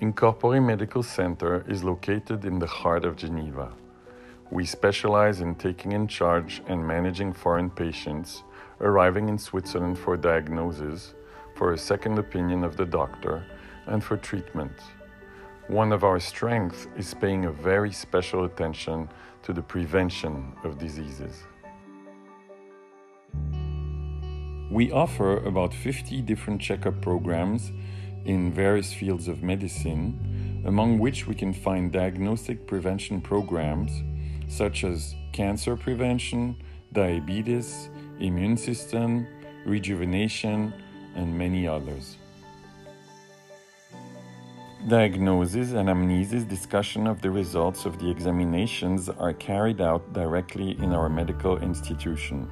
Incorpore Medical Center is located in the heart of Geneva. We specialize in taking in charge and managing foreign patients arriving in Switzerland for diagnosis, for a second opinion of the doctor, and for treatment. One of our strengths is paying a very special attention to the prevention of diseases. We offer about 50 different checkup programs in various fields of medicine, among which we can find diagnostic prevention programs such as cancer prevention, diabetes, immune system, rejuvenation, and many others. Diagnosis and anamnesis discussion of the results of the examinations are carried out directly in our medical institution.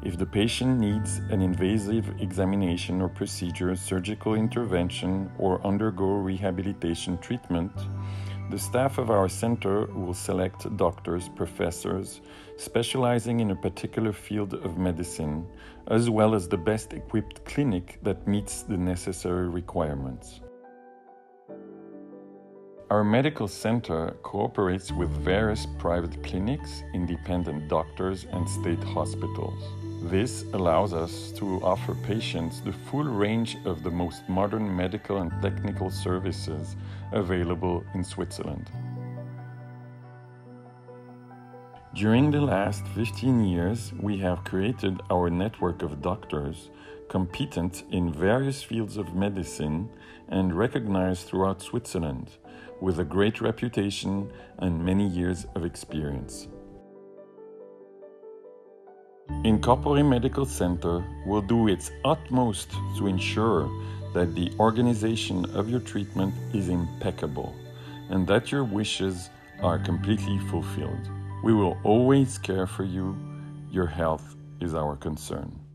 If the patient needs an invasive examination or procedure, surgical intervention, or undergo rehabilitation treatment, the staff of our center will select doctors, professors specializing in a particular field of medicine, as well as the best equipped clinic that meets the necessary requirements. Our medical center cooperates with various private clinics, independent doctors, and state hospitals. This allows us to offer patients the full range of the most modern medical and technical services available in Switzerland. During the last 15 years, we have created our network of doctors competent in various fields of medicine and recognized throughout Switzerland, with a great reputation and many years of experience. Incorpore Medical Center will do its utmost to ensure that the organization of your treatment is impeccable and that your wishes are completely fulfilled. We will always care for you. Your health is our concern.